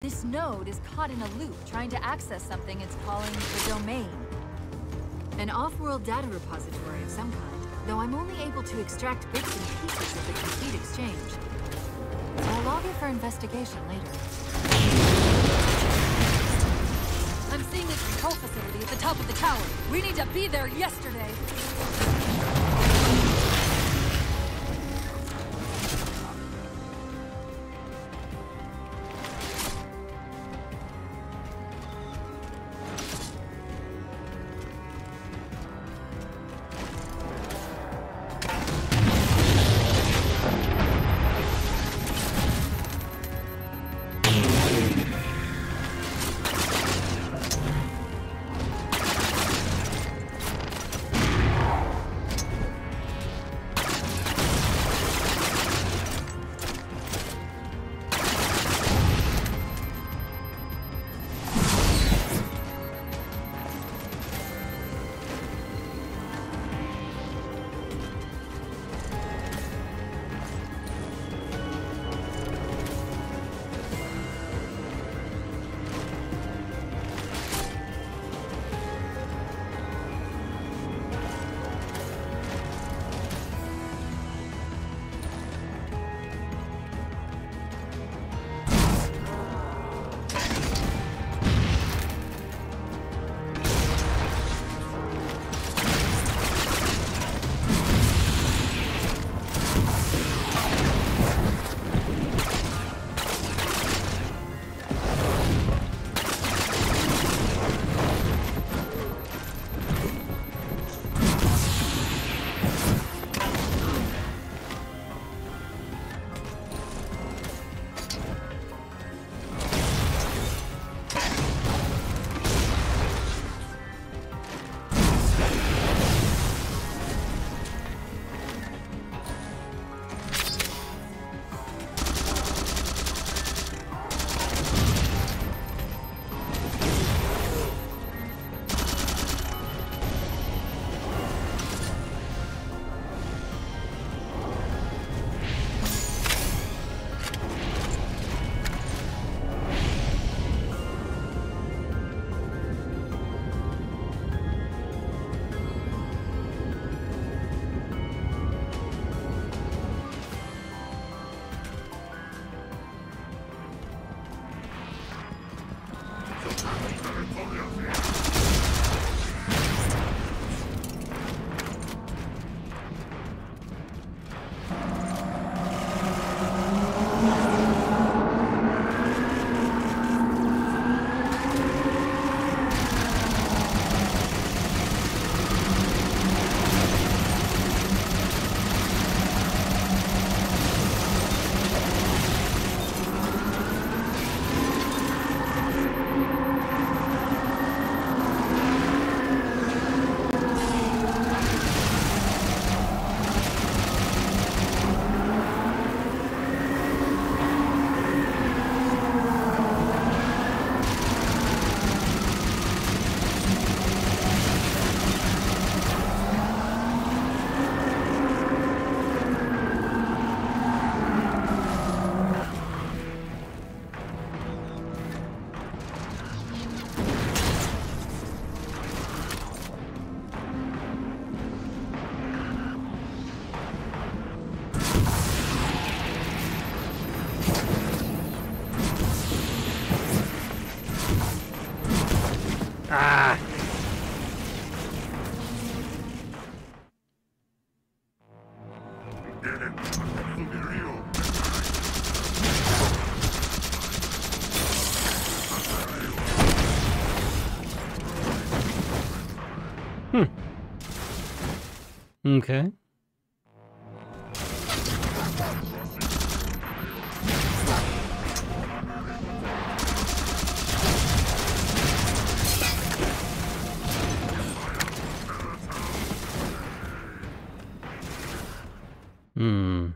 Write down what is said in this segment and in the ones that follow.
This node is caught in a loop trying to access something it's calling the domain. An off-world data repository of some kind, though I'm only able to extract bits and pieces of the complete exchange. I'll log it for investigation later. I'm seeing this control facility at the top of the tower. We need to be there yesterday. Hmm. Okay. Hmm.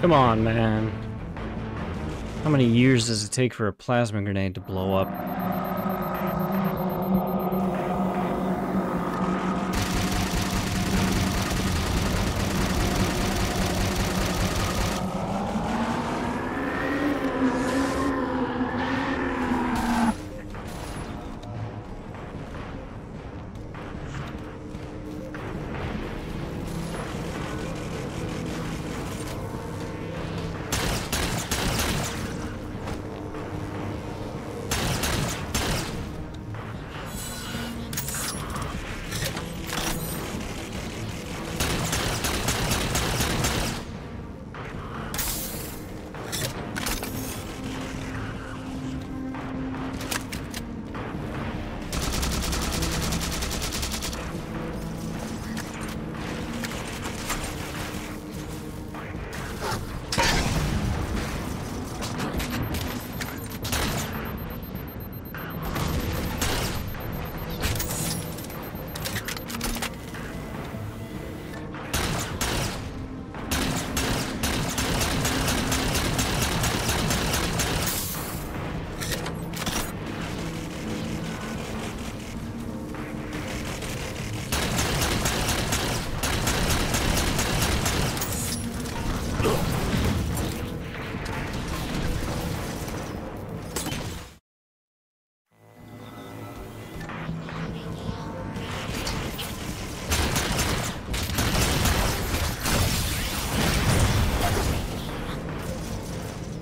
Come on, man. How many years does it take for a plasma grenade to blow up?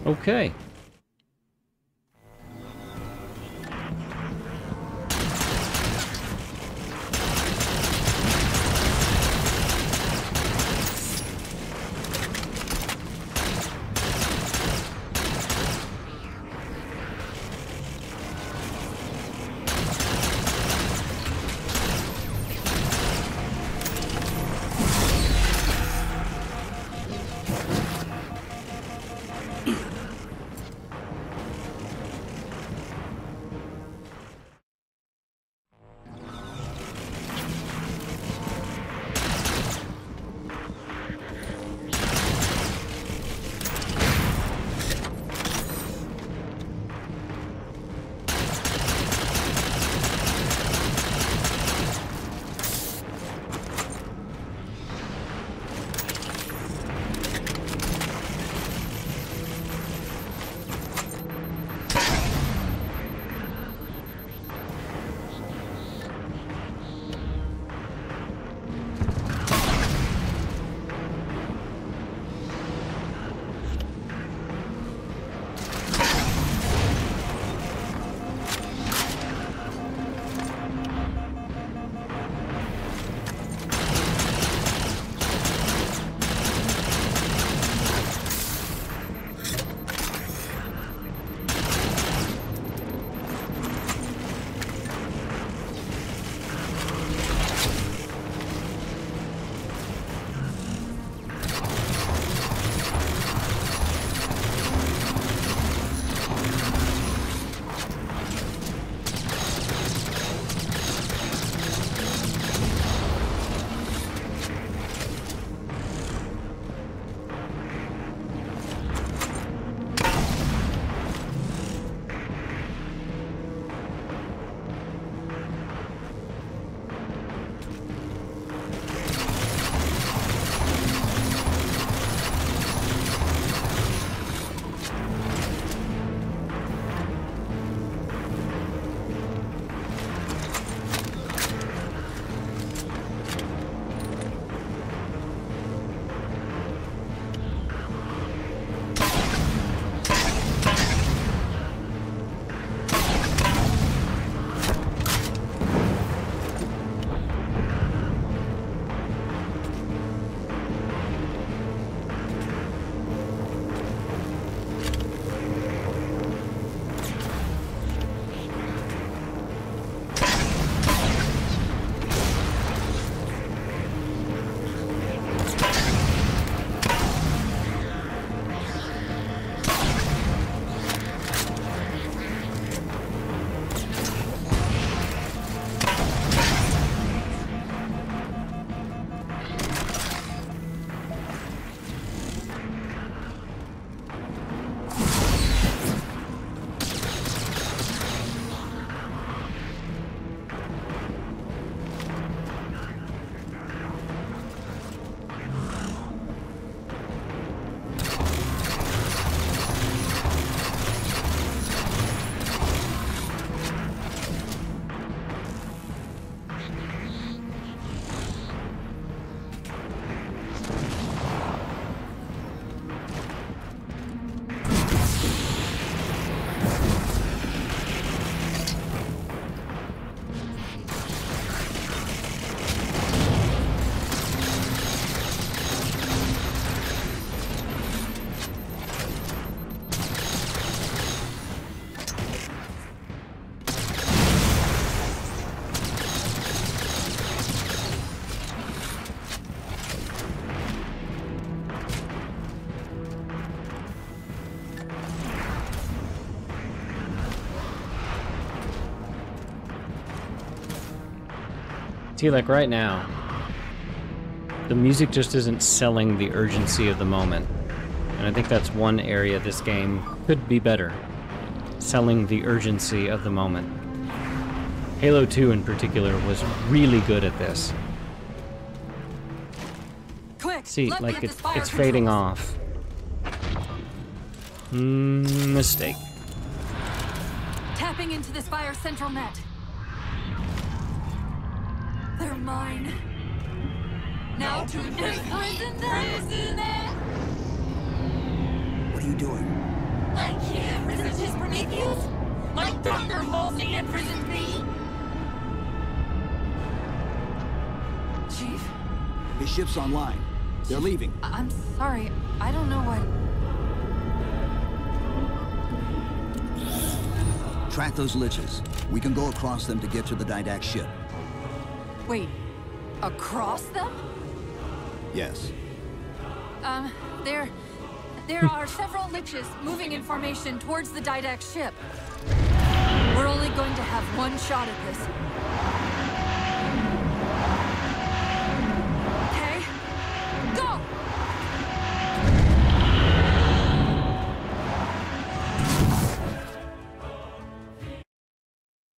Okay. See, like right now, the music just isn't selling the urgency of the moment. And I think that's one area this game could be better. Selling the urgency of the moment. Halo 2 in particular was really good at this. Quick! See, like it, it's fading controls. off. Mm, mistake. Tapping into this fire central net. They're mine. Now to imprison them. What are you doing? I can't resist his Prometheus. My thunder mostly imprisons me. Chief, His ship's online. They're leaving. I- I'm sorry. I don't know what. Track those liches. We can go across them to get to the Didact ship. Wait, across them? Yes. Um, there, there are several liches moving in formation towards the Didact ship. We're only going to have one shot at this.